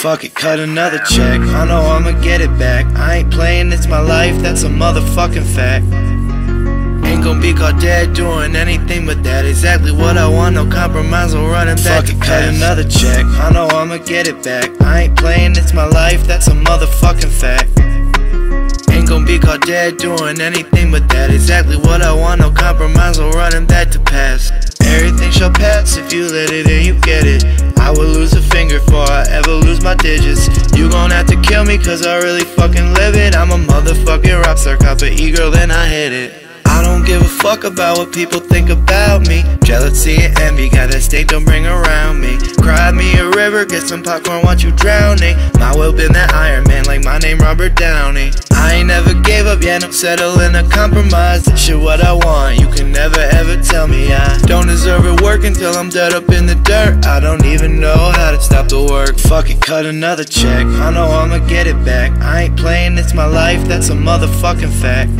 Fuck it, cut another check. I know I'ma get it back. I ain't playing, it's my life, that's a motherfucking fact. Ain't gon' be caught dead doing anything but that. Exactly what I want, no compromise, no running back. Fuck it, cut another check. I know I'ma get it back. I ain't playing, it's my life, that's a motherfucking fact. Ain't gon' be caught dead doing anything but that. Exactly what I want, no compromise, no running back to past. Everything shall pass if you let it and you get it. Digits. You gon' have to kill me cause I really fucking live it. I'm a motherfucking rock star, cop an e-girl, then I hit it. I don't give a fuck about what people think about me. Jealousy and envy, got that stink, don't bring around me. Cry me a river, get some popcorn, watch you drowning. My will been that Iron Man, like my name Robert Downey. I ain't never gave up yet, I'm settling a compromise. This shit what I want, you can never ever tell me I don't deserve it. Work until I'm dead up in the dirt. I don't even know how to stop the work. Fuck it, cut another check. I know I'ma get it back. I ain't playing, it's my life, that's a motherfucking fact.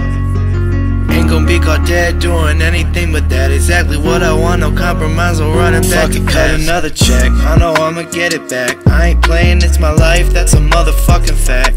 Ain't gon' be caught dead doing anything but that. Exactly what I want, no compromise, no running back. Fuck it, cut another check. I know I'ma get it back. I ain't playing, it's my life, that's a motherfucking fact.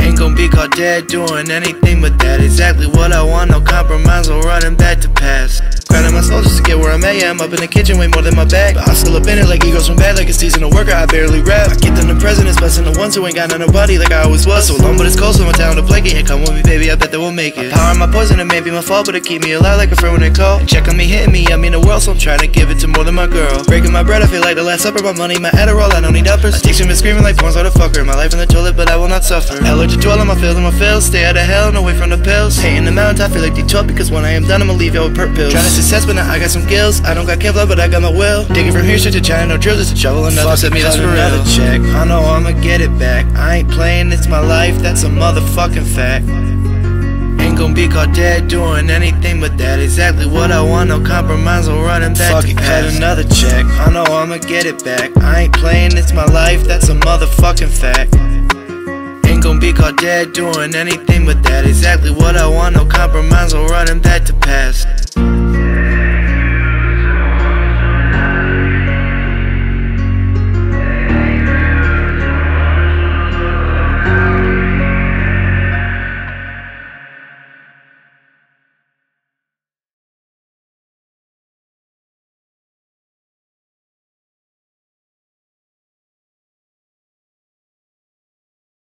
Ain't gon' be caught dead doing anything but that. Exactly what I want, no compromise, no running back to past. Grinding my soul just to get where I'm at, yeah, I'm up in the kitchen way more than my bag. But I still up in it like egos from bad, like a seasonal worker, I barely rap. I get them the presidents, busting the ones who ain't got nobody like I always was. So long, but it's cold, so I'm down to play it. Come with me, baby, I bet that we'll make it. My power and my poison, it may be my fault, but it keep me alive like a friend when they call. And check on me, hitting me, I mean the world, so I'm trying to give it to more than my girl. Breaking my bread, I feel like the last supper, my money, my Adderall, I don't need uppers. Addiction been screaming like porn's fucker. My life in the toilet, but I will not suffer. Allergic to all of my feels and my fails, stay out of hell and away from the pills. Hating the mountains, I feel like detour because when I am done, I'ma leave y'all with perp pills. Trying to success, but now I got some gills. I don't got Kevlar, but I got my will. Digging from here, shit to China, no drills, it's a shovel, another set me, that's for real. check. I know I'ma get it back. I ain't playing, it's my life, that's a motherfucking fact. Ain't gon' be caught dead doing anything but that. Exactly what I want, no compromise, no running back. Fuck it, cut another check. I know I'ma get it back. I ain't playing, it's my life, that's a motherfucking fact. Ain't gon' be caught dead doing anything but that. Exactly what I want, no compromise, no running back to past.